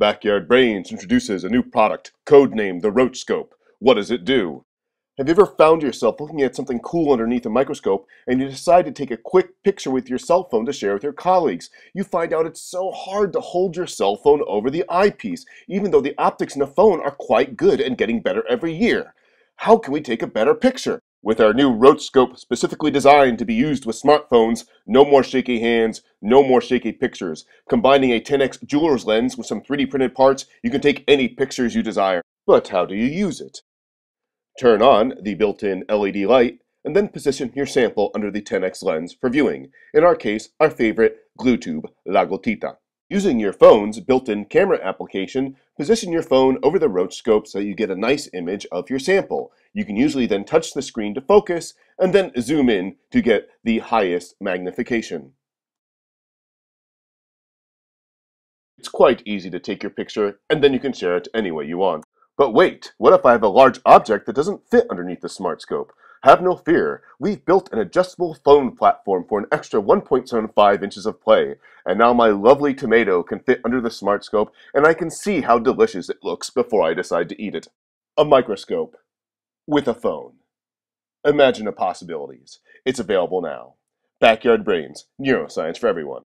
Backyard Brains introduces a new product, codenamed the Roachscope. What does it do? Have you ever found yourself looking at something cool underneath a microscope and you decide to take a quick picture with your cell phone to share with your colleagues? You find out it's so hard to hold your cell phone over the eyepiece, even though the optics in a phone are quite good and getting better every year. How can we take a better picture? With our new Roachscope specifically designed to be used with smartphones, no more shaky hands, no more shaky pictures. Combining a 10x jeweler's lens with some 3D printed parts, you can take any pictures you desire. But how do you use it? Turn on the built-in LED light and then position your sample under the 10x lens for viewing. In our case, our favorite glue tube, La Gotita. Using your phone's built-in camera application, position your phone over the Roachscope so you get a nice image of your sample. You can usually then touch the screen to focus and then zoom in to get the highest magnification. It's quite easy to take your picture and then you can share it any way you want. But wait, what if I have a large object that doesn't fit underneath the SmartScope? Have no fear, we've built an adjustable phone platform for an extra 1.75 inches of play, and now my lovely tomato can fit under the SmartScope and I can see how delicious it looks before I decide to eat it. A microscope with a phone. Imagine the possibilities. It's available now. Backyard Brains, neuroscience for everyone.